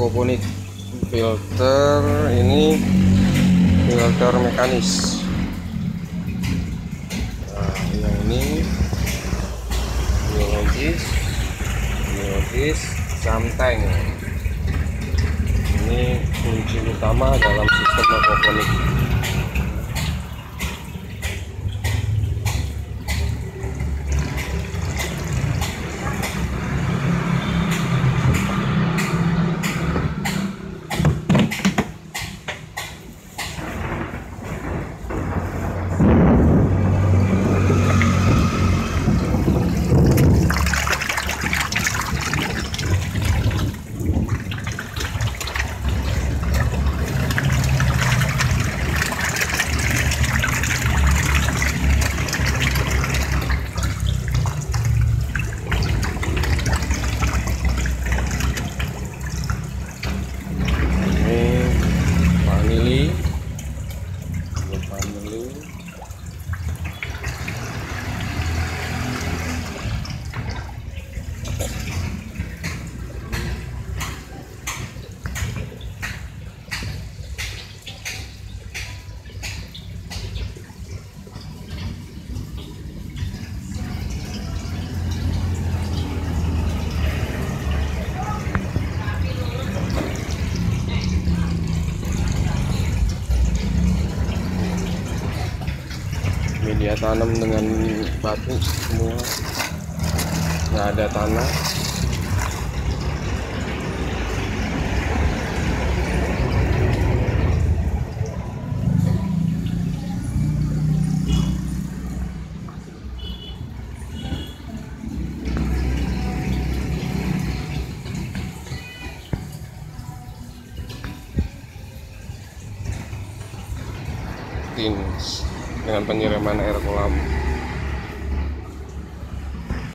aquaponik filter ini filter mekanis. Nah yang ini biologis biologis samteng. Ini kunci utama dalam sistem aquaponik media tanam dengan batu semua. Nggak ada tanah. Tins dengan penyiraman air kolam